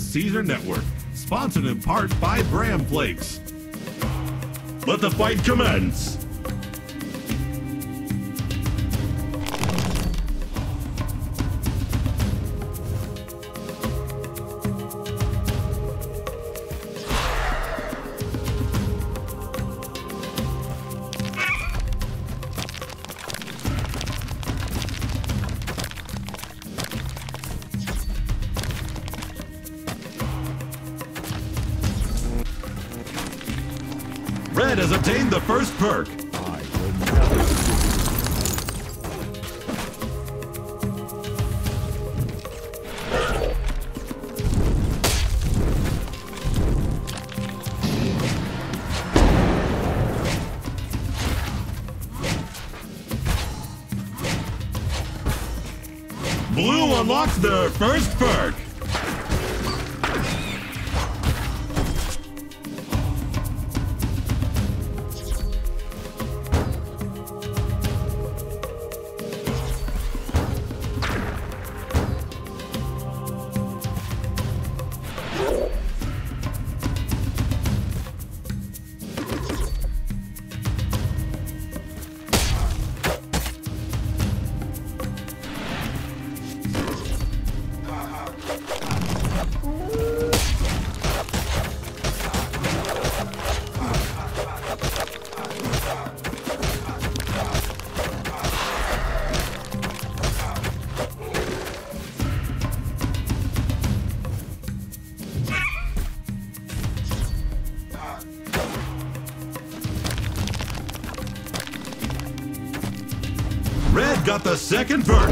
the Caesar Network, sponsored in part by Bram Flakes. Let the fight commence! Has obtained the first perk. Blue unlocks their first perk. Red got the second perk.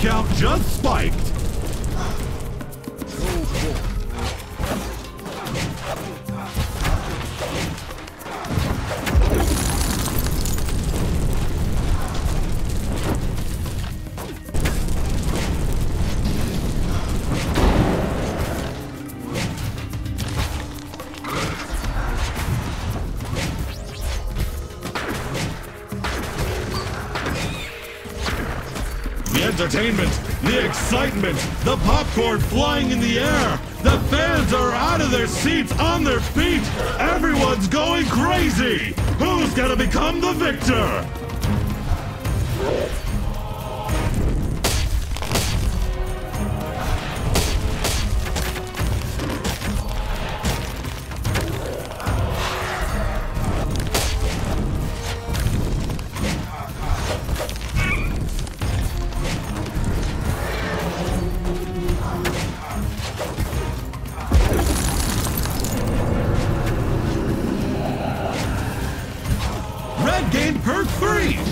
Count just spiked. The entertainment, the excitement, the popcorn flying in the air. The fans are out of their seats, on their feet. Everyone's going crazy. Who's gonna become the victor? Perk three.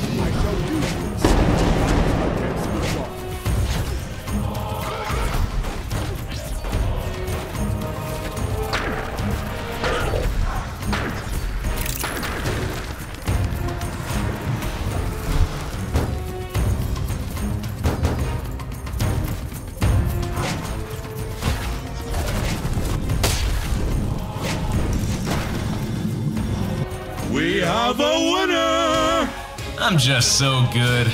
We have a winner! I'm just so good.